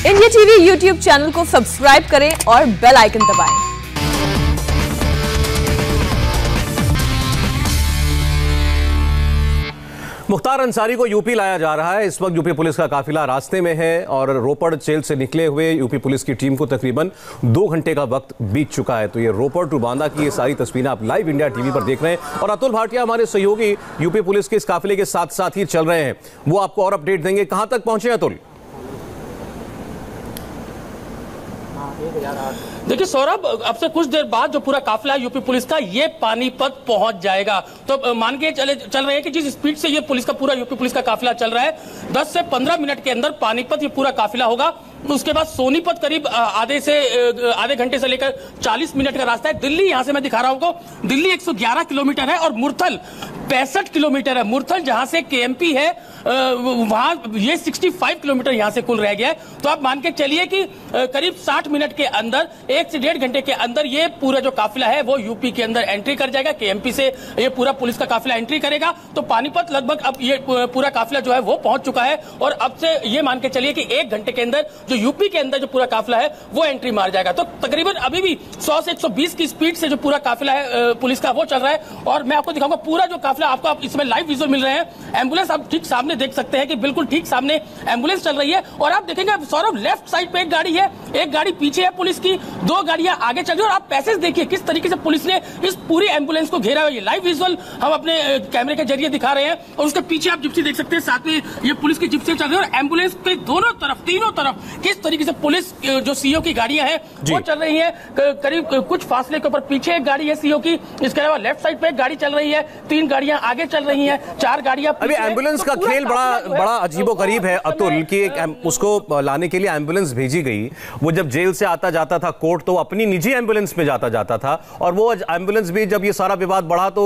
India TV YouTube channel को subscribe करें और बेल आइकन दबाएँ। मुख्तार अंसारी को यूपी लाया जा रहा है। इस वक्त यूपी पुलिस का काफिला रास्ते में है और रोपड़ जेल से निकले हुए यूपी पुलिस की टीम को तकरीबन दो घंटे का वक्त बीत चुका है। तो ये रोपड़ टू बांदा की ये सारी तस्वीरें आप लाइव इंडिया टीवी पर देख रहे हैं और अतुल भाटिया हमारे सहयोगी यूपी पुलिस के इस काफिले के साथ साथ ही चल रहे हैं। वो आपको और अपडेट देंगे। कहाँ तक पहुँचे अतुल? देखिए सौरभ, अब से कुछ देर बाद जो पूरा काफिला है यूपी पुलिस का, ये पानीपत पहुँच जाएगा। तो मान के चले, चल रहे हैं कि जिस स्पीड से ये पुलिस का पूरा यूपी पुलिस का काफिला चल रहा है 10 से 15 मिनट के अंदर पानीपत ये पूरा काफिला होगा। उसके बाद सोनीपत करीब आधे से आधे घंटे से लेकर 40 मिनट का रास्ता है। दिल्ली, यहाँ से मैं दिखा रहा हूँ आपको, दिल्ली 111 किलोमीटर है और मुरथल पैंसठ किलोमीटर है। मुरथल जहाँ से केएमपी है वहाँ ये 65 किलोमीटर यहाँ से कुल रह गया है। तो आप मान के चलिए कि करीब 60 मिनट के अंदर, एक से डेढ़ घंटे के अंदर ये पूरा जो काफिला है, वो यूपी के अंदर एंट्री कर जाएगा। केएमपी से ये पूरा पुलिस का काफिला एंट्री करेगा। तो पानीपत लगभग अब ये पूरा काफिला जो है, वो पहुँच चुका है। और अब से ये मान के चलिए कि एक घंटे के अंदर, जो यूपी के अंदर जो पूरा काफिला है, वो एंट्री मार जाएगा। तो तकरीबन अभी भी सौ से 120 की स्पीड से जो पूरा काफिला है पुलिस का वो चल रहा है। और मैं आपको दिखाऊँगा, पूरा जो काफिला आपको आप इसमें लाइव विजुअल मिल रहे हैं। एंबुलेंस आप ठीक सामने देख सकते हैं कि बिल्कुल ठीक सामने एंबुलेंस चल रही है। और आप देखेंगे सौरभ लेफ़्ट साइड पे एक गाड़ी है। एक गाड़ी पीछे है पुलिस की। दो गाड़ियाँ आगे चल रही है और आप पैसेज देखिए किस तरीके से पुलिस ने इस पूरी एंबुलेंस को घेरा हुआ है। लाइव विजुअल हम अपने कैमरे के ज़रिए दिखा रहे हैं। और उसके पीछे आप जिप्सी देख सकते हैं साथ में ये पुलिस की जिप्सी चल रही है। और एंबुलेंस के दोनों तरफ़ तीनों तरफ़ किस तरीके से पुलिस जो सीओ की गाड़ियाँ हैं वो चल रही है। करीब कुछ फासले के ऊपर पीछे एक गाड़ी है सीओ की। इसके अलावा लेफ़्ट साइड पे एक गाड़ी चल रही है। तीन गाड़ियाँ आगे चल रही हैं चार गाड़ियाँ अभी एंबुलेंस तो का खेल बड़ा बड़ा अजीबो गरीब है अतुल कि उसको लाने के लिए एंबुलेंस भेजी गई। वो जब जेल से आता जाता था कोर्ट तो अपनी निजी एंबुलेंस में जाता जाता था। और वो एंबुलेंस भी जब ये सारा विवाद बढ़ा तो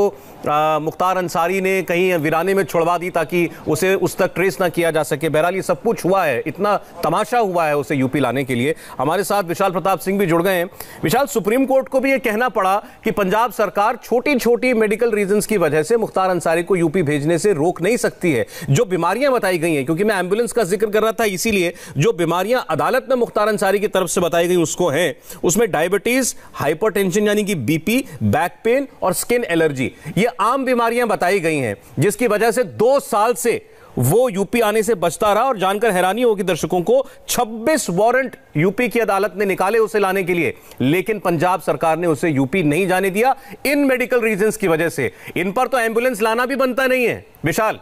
मुख्तार अंसारी ने कहीं वीराने में छुड़वा दी ताकि उसे उस तक ट्रेस ना किया जा सके। बहरहाल ये सब कुछ हुआ है इतना तमाशा हुआ है उसे यूपी लाने के लिए। हमारे साथ विशाल प्रताप सिंह भी जुड़ गए हैं। विशाल सुप्रीम कोर्ट को भी ये कहना पड़ा कि पंजाब सरकार छोटी छोटी मेडिकल रीजंस की वजह से मुख्तार अंसारी को यूपी भेजने से रोक नहीं सकती है, जो बीमारियाँ बताई गई हैं, क्योंकि मैं एंबुलेंस का ज़िक्र कर रहा था, इसीलिए जो बीमारियाँ अदालत में मुख्तार अंसारी की तरफ़ से बताई गई उसको हैं। उसमें डायबिटीज़ हाइपर यानी कि बीपी, बैक पेन और स्किन एलर्जी, ये आम बीमारियाँ बताई गई हैं, जिसकी वजह से दो साल से वो यूपी आने से बचता रहा और जानकर हैरानी होगी दर्शकों को 26 वारंट यूपी की अदालत ने निकाले उसे लाने के लिए, लेकिन पंजाब सरकार ने उसे यूपी नहीं जाने दिया। इन मेडिकल रीजन की वजह से। इन पर तो एंबुलेंस लाना भी बनता नहीं है। विशाल।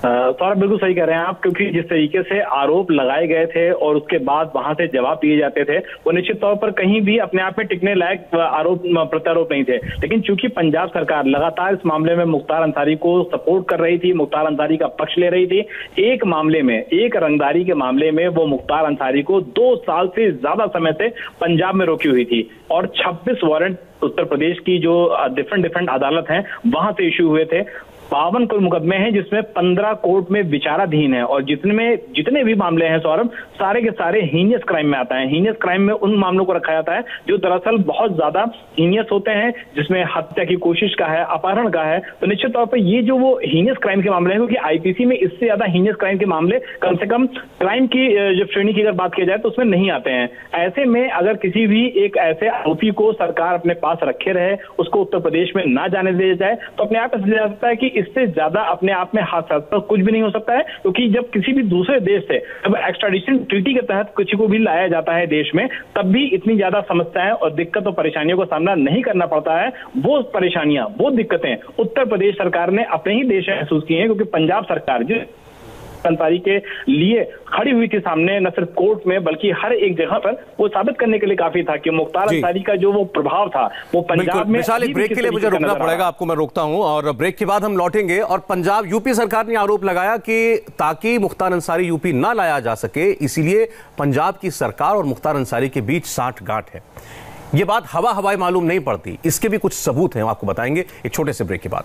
आप बिल्कुल सही कह रहे हैं आप, क्योंकि जिस तरीके से आरोप लगाए गए थे और उसके बाद वहाँ से जवाब दिए जाते थे, वो निश्चित तौर पर कहीं भी अपने आप में टिकने लायक आरोप प्रत्यारोप नहीं थे। लेकिन चूँकि पंजाब सरकार लगातार इस मामले में मुख्तार अंसारी को सपोर्ट कर रही थी, मुख्तार अंसारी का पक्ष ले रही थी, एक मामले में, एक रंगदारी के मामले में वो मुख्तार अंसारी को दो साल से ज़्यादा समय से पंजाब में रोकी हुई थी। और 26 वारंट उत्तर प्रदेश की जो डिफरेंट डिफरेंट अदालत हैं, वहाँ से इशू हुए थे। बावन कुल मुकदमे हैं, जिसमें पंद्रह कोर्ट में विचाराधीन है और जितने में, जितने भी मामले हैं सौरभ, सारे के सारे हीनियस क्राइम में आता है। हीनियस क्राइम में उन मामलों को रखा जाता है जो दरअसल बहुत ज़्यादा हीनियस होते हैं, जिसमें हत्या की कोशिश का है, अपहरण का है। तो निश्चित तौर पर ये जो वो हीनियस क्राइम के मामले हैं, क्योंकि आईपीसी में इससे ज़्यादा हीनियस क्राइम के मामले कम से कम क्राइम की जब श्रेणी की अगर बात की जाए तो उसमें नहीं आते हैं। ऐसे में अगर किसी भी एक ऐसे आरोपी को सरकार अपने पास रखे रहे, उसको उत्तर प्रदेश में ना जाने दिया जाए तो अपने आप ऐसा सकता है कि इससे ज़्यादा अपने आप में हादसा कुछ भी नहीं हो सकता है, क्योंकि जब किसी भी दूसरे देश से, जब एक्स्ट्राडिशन ट्रीटी के तहत किसी को भी लाया जाता है देश में, तब भी इतनी ज़्यादा समस्याएँ और दिक्कत और परेशानियों का सामना नहीं करना पड़ता है। वो परेशानियाँ, वो दिक्कतें उत्तर प्रदेश सरकार ने अपने ही देश महसूस की है, क्योंकि पंजाब सरकार जिस अंसारी के लिए खड़ी हुई थी सामने न सिर्फ़ कोर्ट में बल्कि हर एक जगह पर वो साबित करने के लिए काफ़ी था कि मुख्तार अंसारी का जो वो प्रभाव था वो पंजाब में विशाल एक ब्रेक के लिए मुझे रुकना पड़ेगा आपको मैं रोकता हूँ और ब्रेक के बाद हम लौटेंगे और पंजाब यूपी सरकार ने आरोप लगाया कि ताकि मुख्तार अंसारी यूपी ना लाया जा सके इसीलिए पंजाब की सरकार और मुख्तार अंसारी के बीच साठ गांठ है। ये बात हवा हवाई मालूम नहीं पड़ती इसके भी कुछ सबूत हैं आपको बताएँगे एक छोटे से ब्रेक के बाद।